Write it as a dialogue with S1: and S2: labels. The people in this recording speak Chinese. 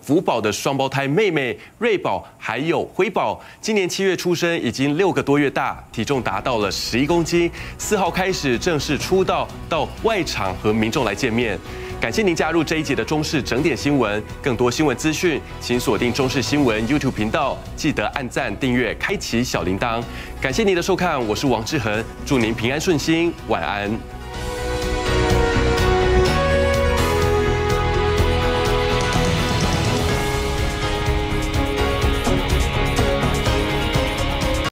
S1: 福宝的双胞胎妹妹瑞宝还有辉宝，今年七月出生，已经六个多月大，体重达到了十一公斤。四号开始正式出道，到外场和民众来见面。感谢您加入这一节的中视整点新闻，更多新闻资讯，请锁定中视新闻 YouTube 频道，记得按赞、订阅、开启小铃铛。感谢您的收看，我是王志恒，祝您平安顺心，晚安。